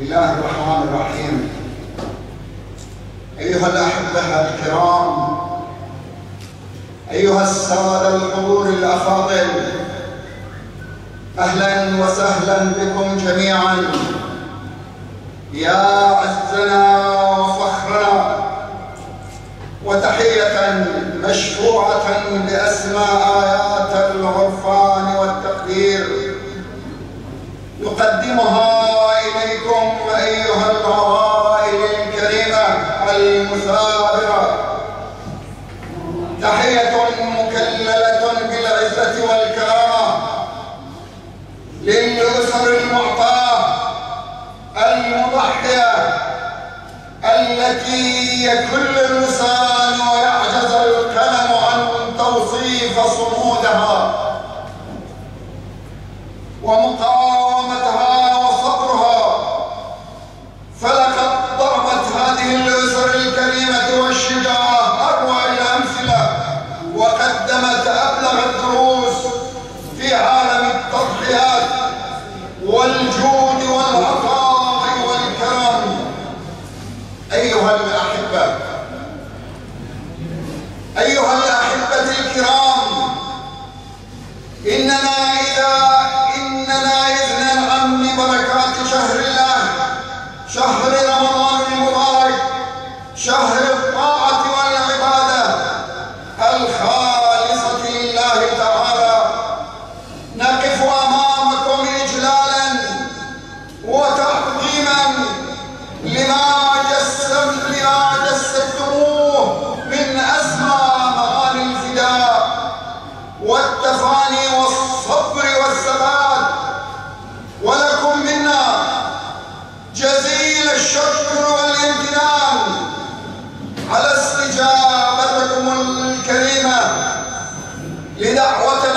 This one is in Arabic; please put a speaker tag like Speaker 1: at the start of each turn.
Speaker 1: الله الرحمن الرحيم. أيها الأحبة الكرام أيها السادة الحضور الأفاضل أهلا وسهلا بكم جميعا. يا عزنا وفخرنا وتحية مشفوعة بأسمى آيات العرفان والتقدير. نقدمها المثابرة تحية مكللة بالعزة والكرامة للأسر المعطاة المضحية التي يكل اللسان ويعجز القلم عن توصيف صمودها شهر رمضان المبارك شهر الطاعة والعبادة الخالصة لله تعالى. نقف أمامكم إجلالا وتعظيما لما جسم لما جسدتموه من أسمى معاني الفداء والتفاني والصبر الشكر والامتنان على استجابتكم الكريمة لدعوتنا